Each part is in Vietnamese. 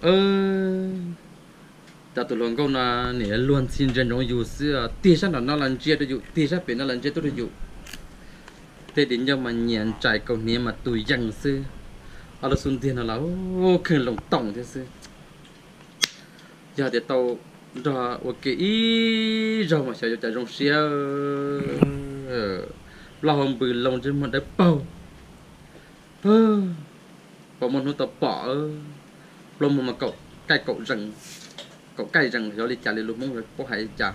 ờ, ta tụi lòng câu là nè luôn xin chân trong dù xưa. Tia sát là nó lần chia tôi dụ tia sát biển nó lần chia tôi dụ thế đến giờ mà nhàn trải câu nè mà tụi dân xưa. Ở đó xuân tiền là ô khẩn lòng tổng thế xưa. Giờ thì tàu ra ok ý rồi mà sẽ cho trong xe ờ. lao hồng bự lòng trên ờ. một đáy bầu bao một nó tập bỏ lúc mà cậu cái cậu rừng cậu cái rừng rồi đi trả đi luôn muốn rồi, có hãy trả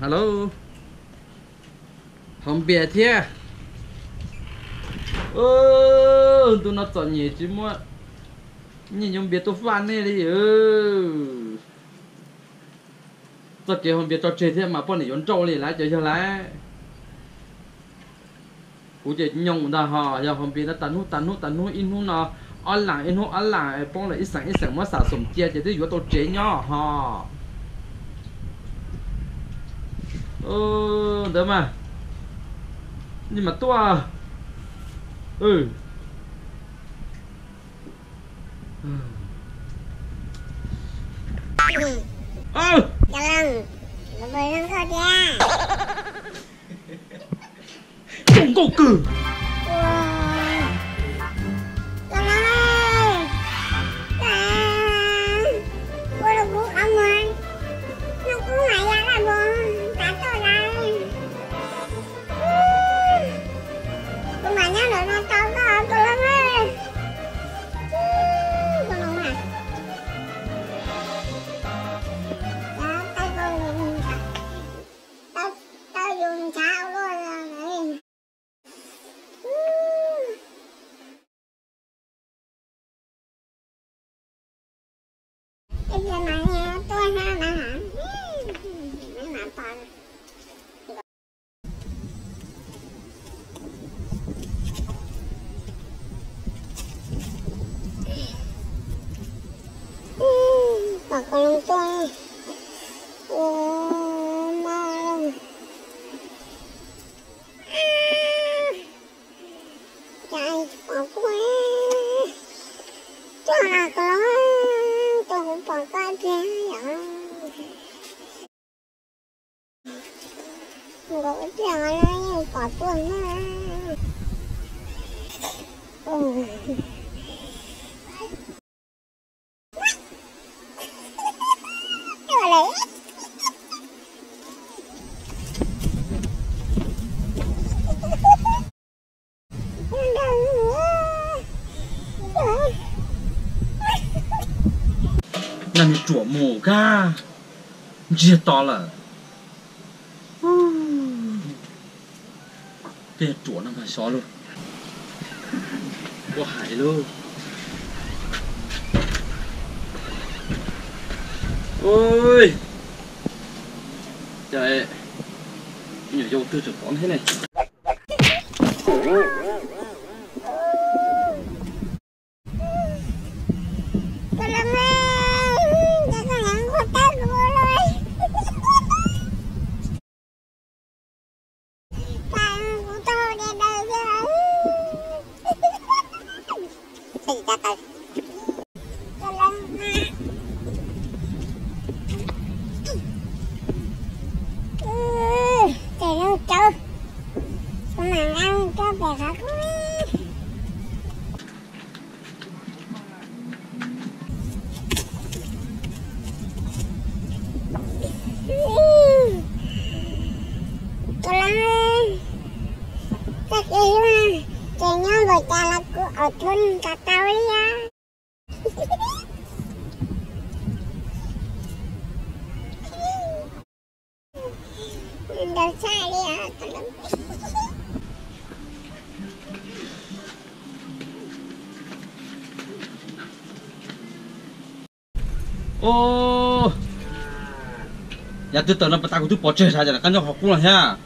hello? Không biết thế ơ, tôi nó chọn nhỉ, chứ mua nhìn không biết tôi phan này đi, ơ. Tôi kêu không biết cho chơi thế mà, bọn này vẫn trâu này lại, chơi cho lại cú chơi nhung đã ha giờ không biết nó tận hút tận hút tận hút in hút nó ăn lại in hút ăn lại bọn lại ít sáng ít sáng mà xả sủng chia chỉ để vừa tôi chế nhỏ ha ơ được mà. Nhưng mà tôi à ừ. Ơ Dạ lần Là mười lần thôi nha không Bà con lông tôi Ô, ma lông Chạy bỏ quê Cho là có Tôi cũng bỏ qua kia vậy Gỗ chờ nó bỏ tuần ha Ừ Đưa lấy 那你 琢磨噶，你知道了。别捉那个小了，我海了。ôi trời nhiều vô tư trực con thế này Các chị mà Chị nhớ người cha là cô ở thôn cà tao đi á Đâu xa đi á cô Lâm ô nhà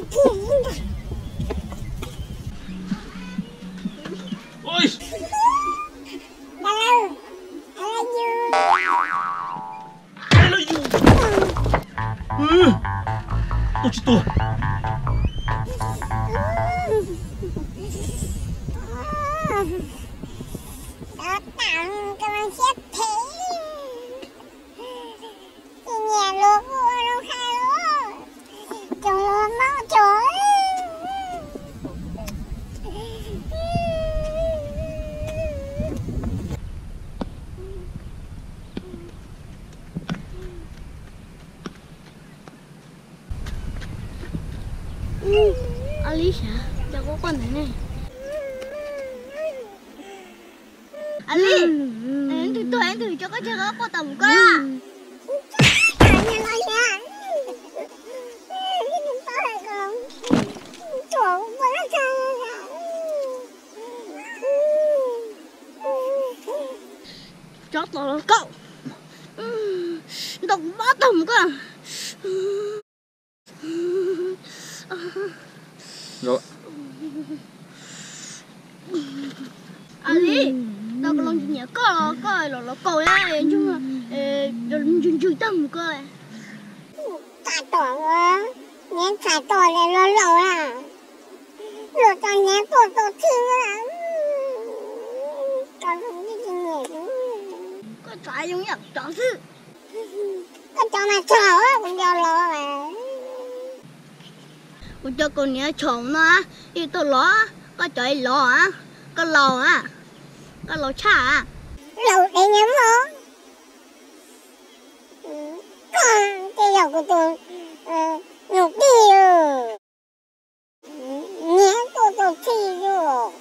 Itu. Nó nha Tao lại còn Chỗ bữa nó chơi Cho tôi là cậu. Đồng bá tầm cơ. rồi. Ali, tao có lòng nhớ có có là là cậu ya, nhưng mà ờ chung chung tầm cơ. Thả tổ á Nhé thả tổ này nó lâu à? Rồi tao nhé tổ tổ thiên à không biết gì nhỉ Có trái giống như chó sư. Con chó mà chó á Con chó lò mà. Tôi cho con nhớ chồng nó, thì tôi lo, có trời lo á, có lò á, có lò chả. Lâu để nhắm không Con Cái dầu của tôi ờ, Nhục đi rồi. Nhé tổ tổ thi rồi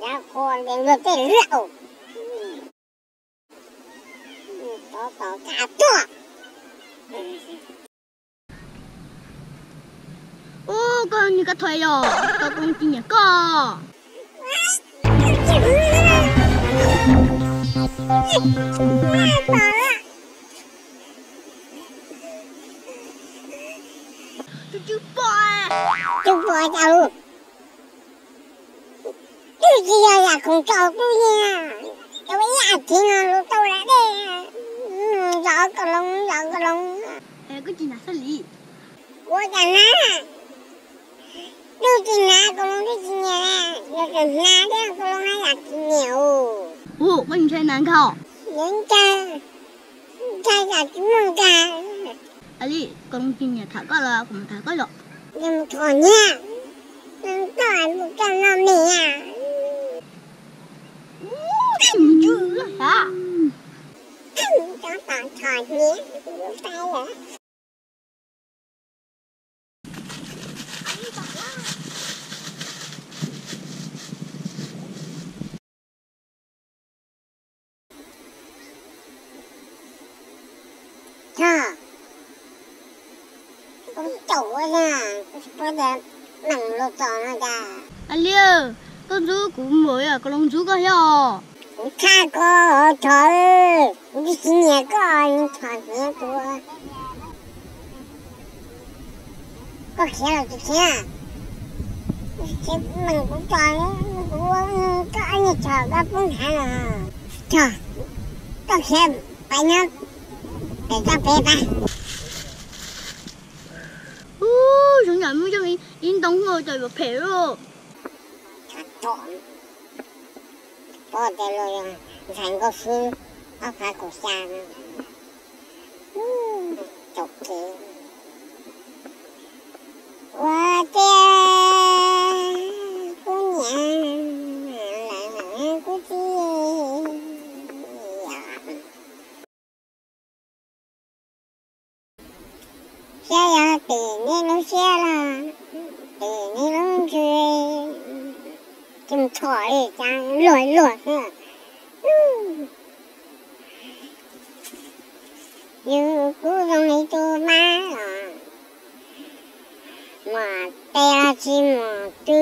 Đã con để ngược cái rượu Tổ tổ cả tổ Ô, con như cái thuê rồi, tao cũng chỉ có. Tôi Chú bò. Chú tôi đâu chú chỉ là không cho tôi nha chú mới nhạc thì nó lúc tôi đã đi Rõ cờ lông, rõ cờ lông Ê, cái gì là sao lì? Ủa chà ná Tôi chỉ ná nàng không? Đến cha Cha là chỉ mong cha Ali, con chim nhà thả có là cũng thả có rồi. Nhưng mà nha Con chủ nha Có thể nặng lột trò nó ra. Ali ơi, con chú cũng mới à, con lông chú có hiểu. Cha có trời Đi xin nhà có anh thoát nhé của Có khẽ là tôi khẽ Chứ mình cũng trời Cũng có anh chờ có cũng hả là Trời Có khẽ Phải nhớ. Để cho bé ba Ô, chúng nhận mới cho mình yên tâm ngồi trời một phê rồi. Thật trộn Có thể Thành có sư Có phải cổ xa Chọc thế Qua tê nhà Là là cô chi Xe ya tì nên nó xe là Tì nên nó chơi khỏi thổi chàng lội như cú rong ấy tu má mà te chi mà tư.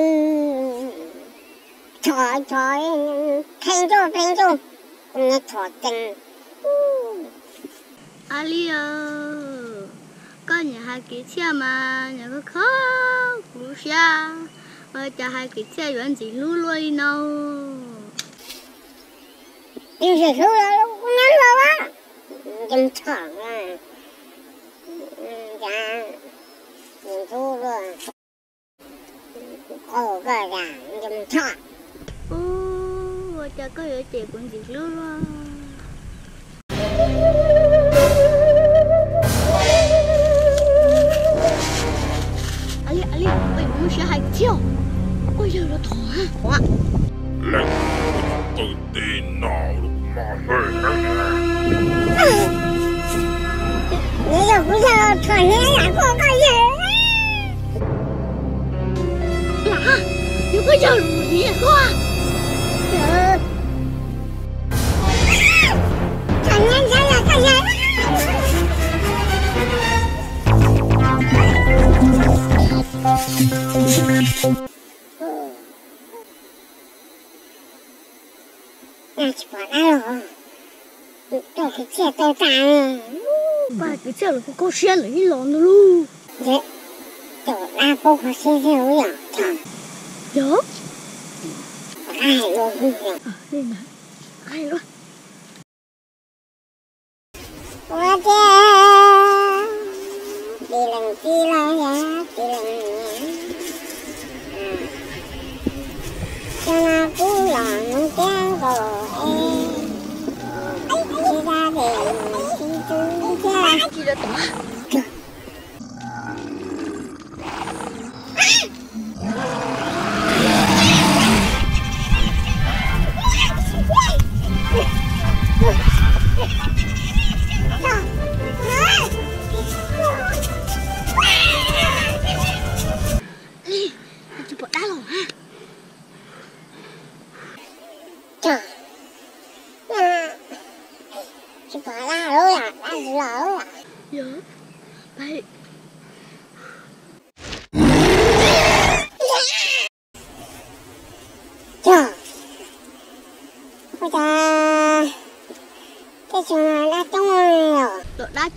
Trời trời thanh chu thanh chu cũng như thọ tình ừ. Ali ơi, con nhà hai cái chia mà nhà có khó cú xe. Mà cha hai cái xe vẫn chỉ lưu lui đâu. nhưng sự số là cũng nhắn rồi á chùm thọ à ra nhìn thu luôn cổ cái ra nhưng chọn 哦，我家个有结婚记录了。阿丽阿丽，为我们 我有了团。团。来，我帮你拿了马你又不要团圆了，过个月。啊，有个叫鲁尼哥。Thank. 같이 보나요? 또 그치야 또 땅. bà cái chuyện là cô xe lấy lon nó luôn dạ chỗ la cô có xe xe với nhỏ thằng dạ ai luôn à lên mà ai luôn quá cha đi lần chi lo giá đi lần nhá cho Còn con cá cờ, em.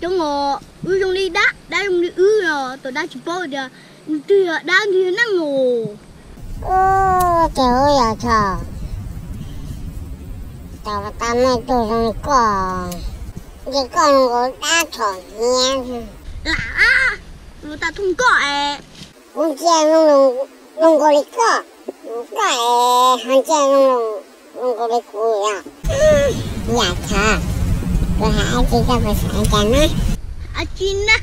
cho ngò ư trong đi đã đã trong đi ư rồi. Tôi đang chụp bao giờ từ đang thì nó ngủ. Ô trời ơi à trời. Tao và tao mày tôi trong cỏ cái con ngủ đã thở nghe. Lạ. Người ta thùng cỏ ấy à. con chè không lùng lùng có lý cỏ cỏ ấy hàng chè không lùng à. lùng có lý cỏ à ừ. dạ trời là 아기가 무서워잖아. 아기나?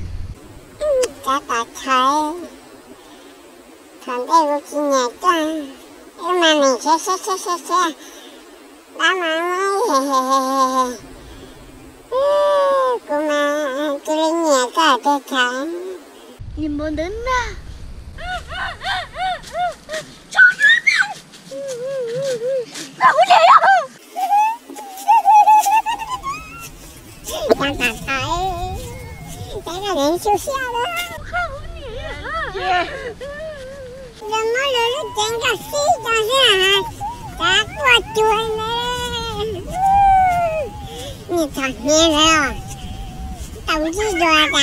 까까 칼. 근데 웃기냐까 엄마는 샤샤샤샤샤 나만 헤헤헤헤 꼬마 뚫리냐까 어떡하 니 뭐는나 저기는 나 혼자요 个人就笑了，怎么有人整个西装上打过嘴呢？你长年了，都记着的。